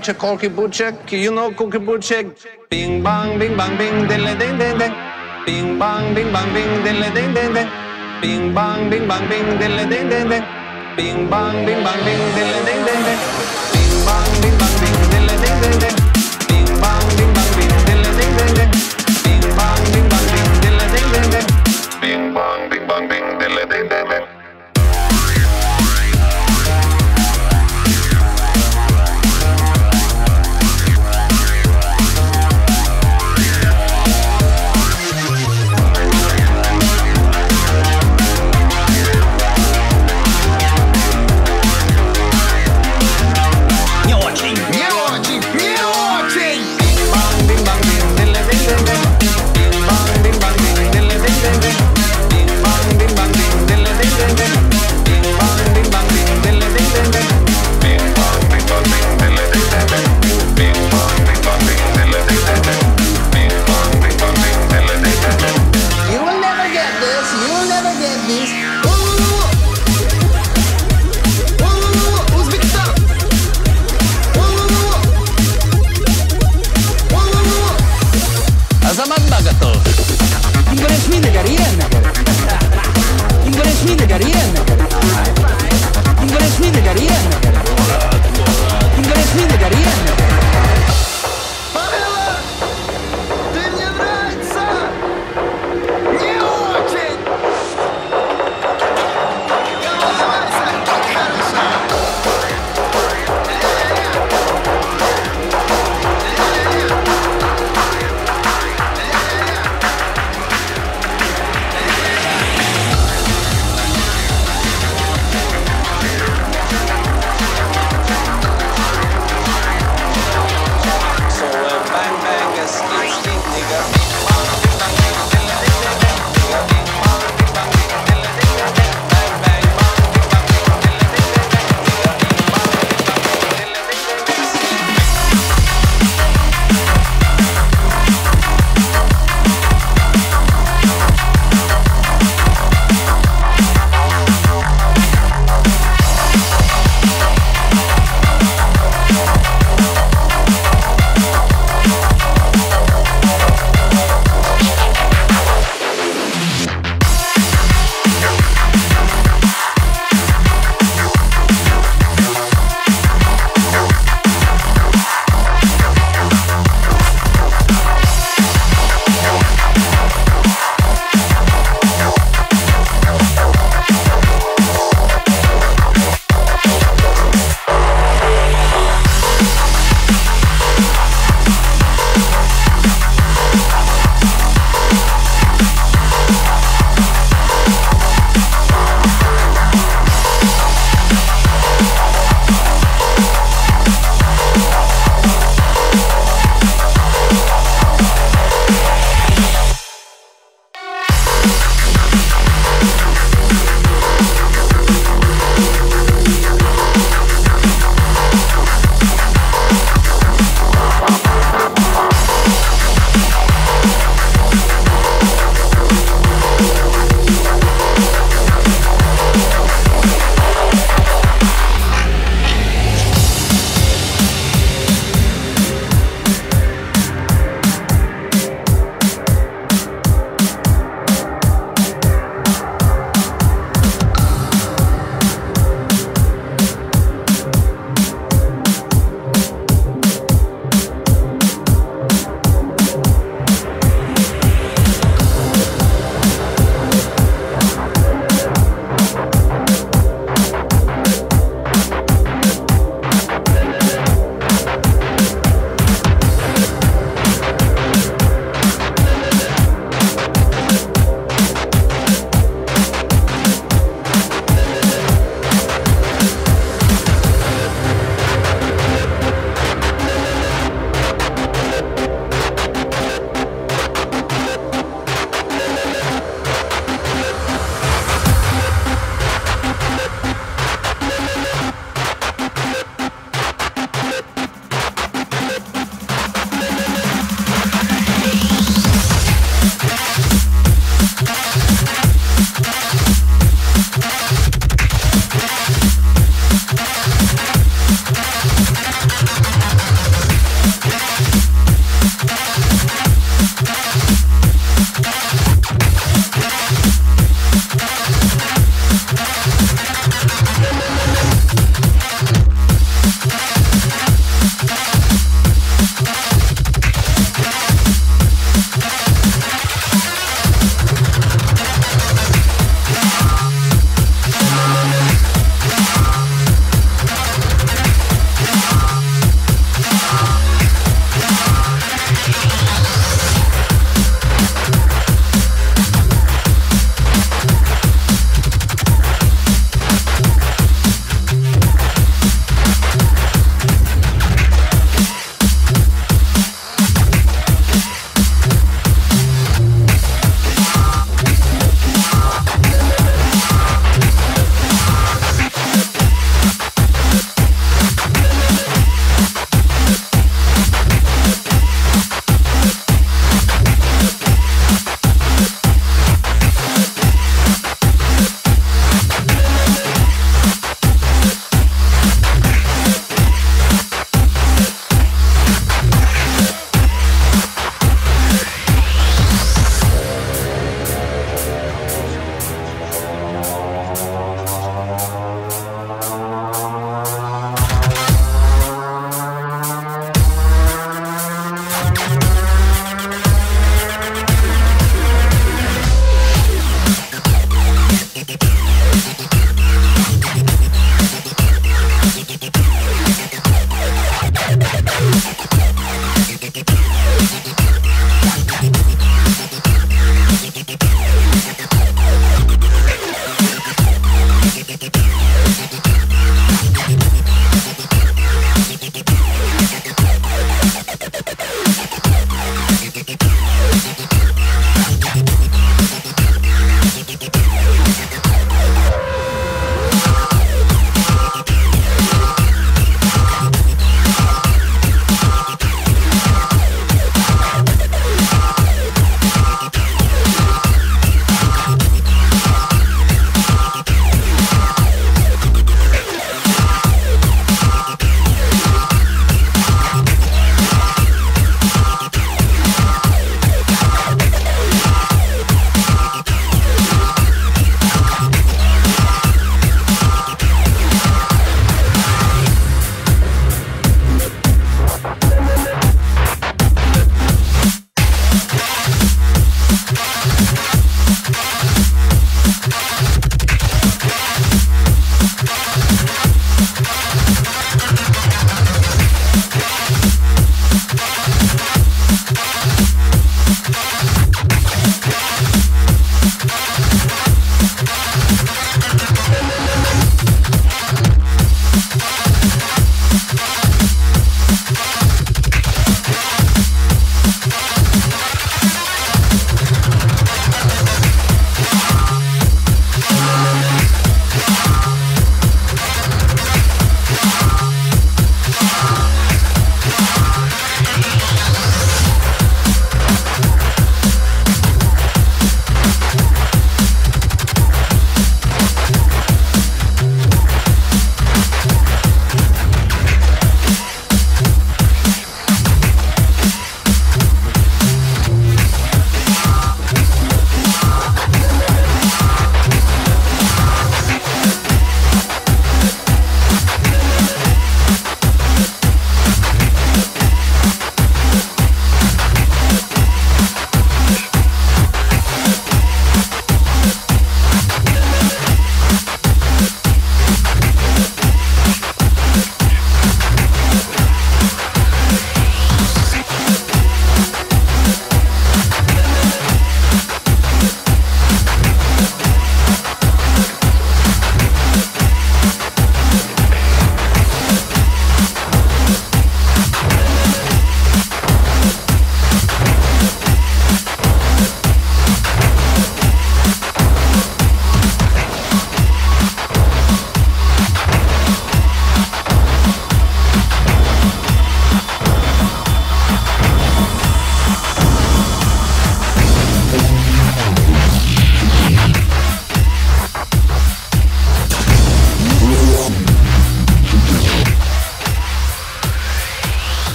like a Corky You know Corky Butchek? Bing bang, bing bang, bing, ding ding ding ding. Bing bang, bing bang, bing, ding ding ding ding. Bing bang, bing bang, bing, ding ding ding ding. Bing bang, bing bang, bing, ding ding ding ding.